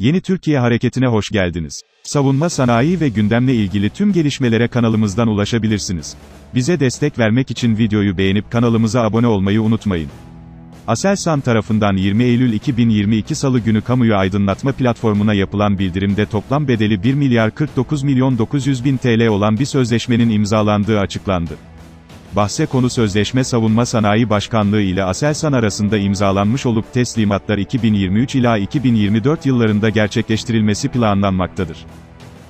Yeni Türkiye Hareketi'ne hoş geldiniz. Savunma sanayi ve gündemle ilgili tüm gelişmelere kanalımızdan ulaşabilirsiniz. Bize destek vermek için videoyu beğenip kanalımıza abone olmayı unutmayın. Aselsan tarafından 20 Eylül 2022 Salı günü kamuyu aydınlatma platformuna yapılan bildirimde toplam bedeli 1 milyar 49 milyon 900 bin TL olan bir sözleşmenin imzalandığı açıklandı. Bahse konu sözleşme Savunma Sanayi Başkanlığı ile Aselsan arasında imzalanmış olup teslimatlar 2023 ila 2024 yıllarında gerçekleştirilmesi planlanmaktadır.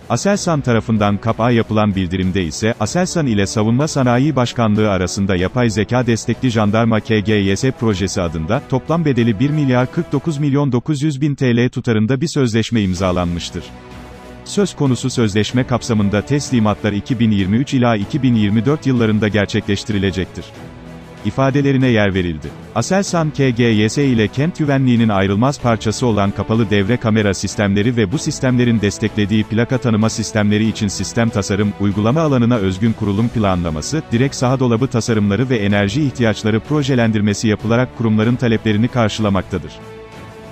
Aselsan tarafından KAP'a yapılan bildirimde ise, Aselsan ile Savunma Sanayi Başkanlığı arasında yapay zeka destekli jandarma KGYS projesi adında, toplam bedeli 1 milyar 49 milyon 900 bin TL tutarında bir sözleşme imzalanmıştır. Söz konusu sözleşme kapsamında teslimatlar 2023 ila 2024 yıllarında gerçekleştirilecektir. İfadelerine yer verildi. Aselsan KGYS ile kent güvenliğinin ayrılmaz parçası olan kapalı devre kamera sistemleri ve bu sistemlerin desteklediği plaka tanıma sistemleri için sistem tasarım, uygulama alanına özgün kurulum planlaması, direkt saha dolabı tasarımları ve enerji ihtiyaçları projelendirmesi yapılarak kurumların taleplerini karşılamaktadır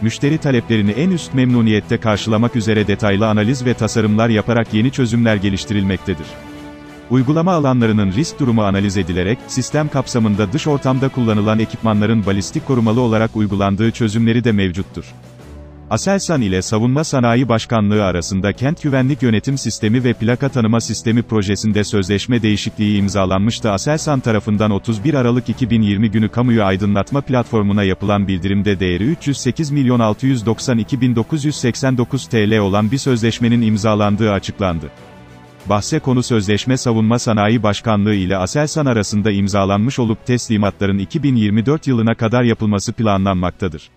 müşteri taleplerini en üst memnuniyette karşılamak üzere detaylı analiz ve tasarımlar yaparak yeni çözümler geliştirilmektedir. Uygulama alanlarının risk durumu analiz edilerek, sistem kapsamında dış ortamda kullanılan ekipmanların balistik korumalı olarak uygulandığı çözümleri de mevcuttur. Aselsan ile Savunma Sanayi Başkanlığı arasında Kent Güvenlik Yönetim Sistemi ve Plaka Tanıma Sistemi projesinde sözleşme değişikliği imzalanmıştı. Aselsan tarafından 31 Aralık 2020 günü kamuyu aydınlatma platformuna yapılan bildirimde değeri 308 milyon 692 bin 989 TL olan bir sözleşmenin imzalandığı açıklandı. Bahse konu sözleşme Savunma Sanayi Başkanlığı ile Aselsan arasında imzalanmış olup teslimatların 2024 yılına kadar yapılması planlanmaktadır.